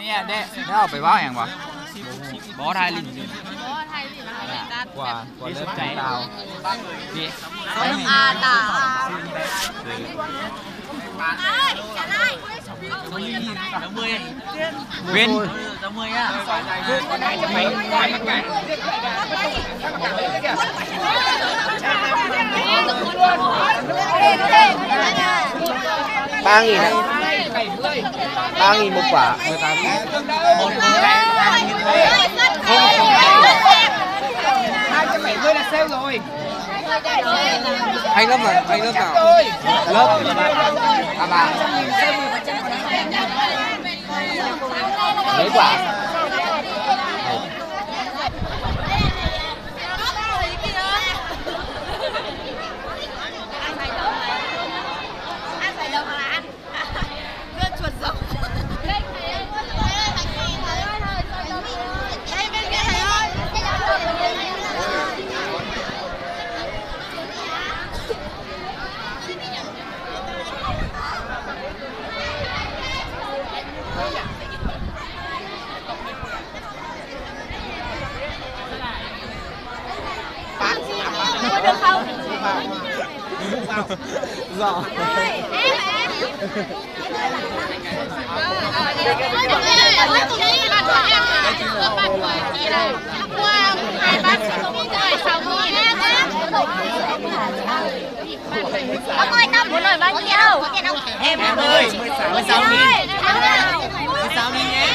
เนี่ยเด้ได้เอาไปว่าอย่างวะบอไทยลิน โอ้ไทยสิมาเลยจ้าก ว่ากว่าเริ่มใจดาวดี อาตาไอ้จะไล่ เว้น ปางอีก ba nghìn một quả. Mười tám hai trăm bảy mươi là sale rồi. Anh lớp mà anh lớp nào? Lớp. À bà. Lấy quả? Được không? rõ Ông ơi, tao muốn lời bao nhiêu? Em ơi, 16 nghìn. 16 nghìn nhé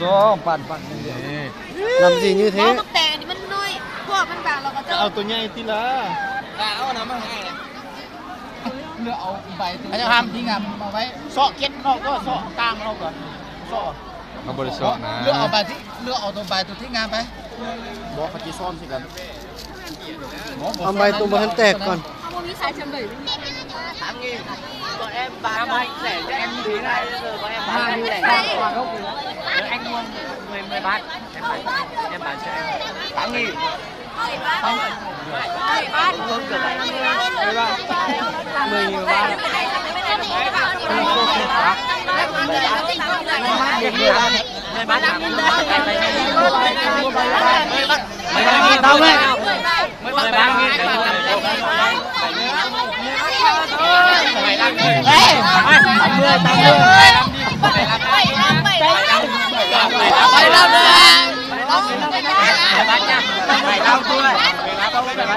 số ปั่นปั่น làm gì như มอง thế บักแต่นี่มันน้อยพวกมันบางเราก็เจอเอาตัวใหญ่ทีละเขาจะทำทิ้งอะมาไว้เสาะเก็ดนอกก็เสาะกลางเราก่อนเสาะเขาบริสุทธิ์นะเลือกเอาไปที่เลือกเอาตัวไปตัวที่งานไปบอกปฏิซ่อนสิกัน เอาใบตัวบนแตกก่อน không có nghĩ sai chấm bảy bọn em bán cho anh rẻ cho em thế này giờ bọn em bán như này hoa gốc rồi anh mua 10 10 bát em bán em bán cho em 8 nghìn Vâng, kiểu vậy. mười nhiều ba Mười bát nào? mười ba nghìn tao với Mười ba nghìn. ê tám mươi tám mươi bảy năm bảy năm